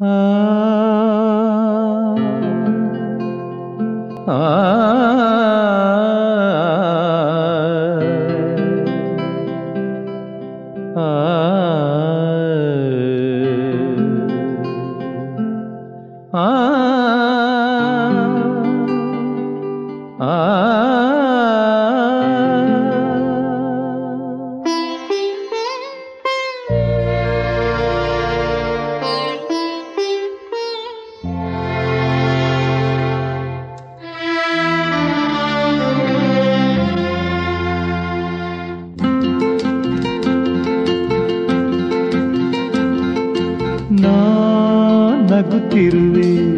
啊。啊。ನಗುತ್ತಿರುವೆ.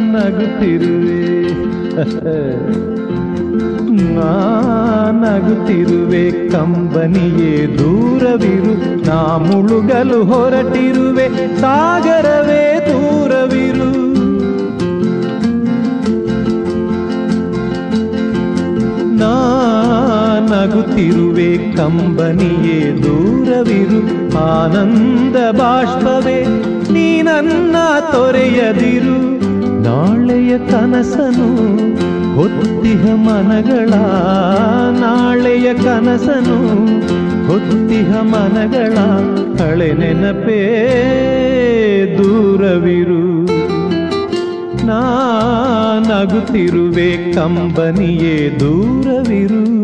ನಗುತ್ತಿರುವೆ. ನಾ ನಗುತ್ತಿರುವೆ. ಕಂಬನಿಯೇ ದೂರವಿರು. ನಾ ಮುಳುಗಲು ಹೊರಟಿರುವೆ. ಸಾಗರವೇ ನಗುತ್ತಿರುವೆ ಕಂಬನಿಯೇ ದೂರವಿರು ಆನಂದ ಬಾಷ್ಪವೇ, ನೀ ನನ್ನ ತೊರೆಯದಿರು. ನಾಳೆಯ ಕನಸನು ಹೊತ್ತಿಹ ಮನಗಳ, ನಾಳೆಯ ಕನಸನು ಹೊತ್ತಿಹ ಮನಗಳ, ಹಳೆ ನೆನಪೇ ದೂರವಿರು. ನಾ ನಗುತ್ತಿರುವೆ ಕಂಬನಿಯೇ ದೂರವಿರು.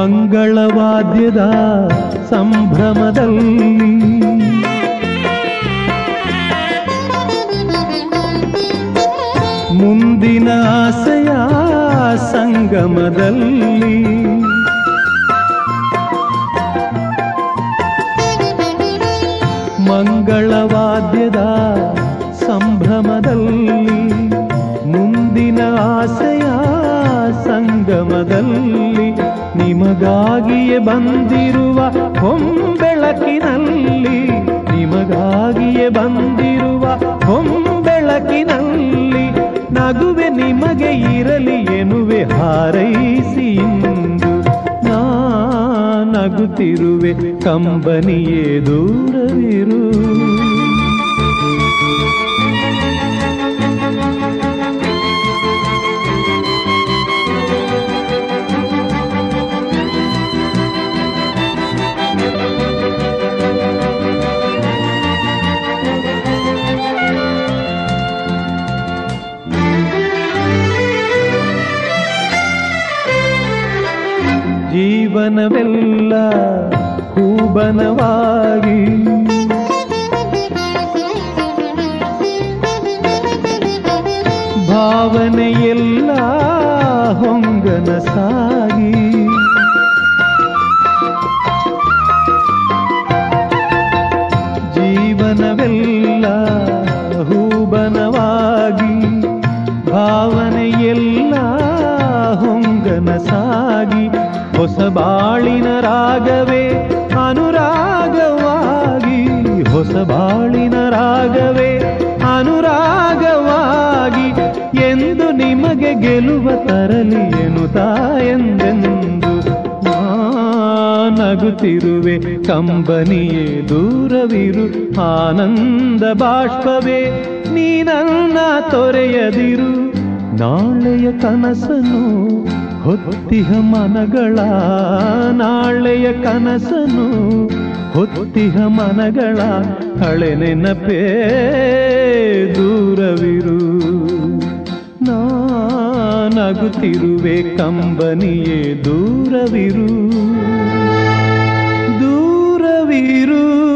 ಮಂಗಳವಾದ್ಯದ ಸಂಭ್ರಮದಲ್ಲಿ. ಮುಂದಿನ ಆಸೆಯ ಸಂಗಮದಲ್ಲಿ. ಮಂಗಳವಾದ್ಯದ ಸಂಭ್ರಮದಲ್ಲಿ. ಮುಂದಿನ ಆಸೆಯ ಸಂಗಮದಲ್ಲಿ. ನಿಮಗಾಗಿಯೇ ಬಂದಿರುವ ಹೊಂಬೆಳಕಿನಲ್ಲಿ, ನಿಮಗಾಗಿಯೇ ಬಂದಿರುವ ಹೊಂಬೆಳಕಿನಲ್ಲಿ, ನಗುವೆ ನಿಮಗೆ ಇರಲಿ ಎನ್ನುವೆ ಹಾರೈಸಿ ಇಂದು. ನಾ ನಗುತ್ತಿರುವೆ ಕಂಬನಿಯೇ ದೂರವಿರು. ಜೀವನವೆಲ್ಲ ಹೂಬನವಾಗಿ ಭಾವನೆಯೆಲ್ಲ ಹೊಂಗನ ಸಾಗಿ ಜೀವನವೆಲ್ಲ ಹೂಬನವಾಗಿ ಭಾವನೆಯೆಲ್ಲ ಹೊಂಗನ ಸಾಗಿ ಹೊಸ ಬಾಳಿನ ರಾಗವೇ ಅನುರಾಗವಾಗಿ, ಹೊಸ ಬಾಳಿನ ರಾಗವೇ ಅನುರಾಗವಾಗಿ ಎಂದು ನಿಮಗೆ ಗೆಲುವ ತರಲಿ ಎನ್ನುತ್ತಾ ಎಂದೆಂದು ನಗುತ್ತಿರುವೆ. ಕಂಬನಿಯೇ ದೂರವಿರು, ಆನಂದ ಬಾಷ್ಪವೇ. ನೀನನ್ನ ತೊರೆಯದಿರು, ನಾಳೆಯ ಕನಸನು ಹೊತ್ತಿಹ ಮನಗಳ ನಾಳೆಯ ಕನಸನು ಹೊತ್ತಿಹ ಮನಗಳ ಹಳೆ ನೆನಪೇ ದೂರವಿರು. ನಾನಗುತ್ತಿರುವೆ ಕಂಬನಿಯೇ ದೂರವಿರು. ದೂರವಿರು.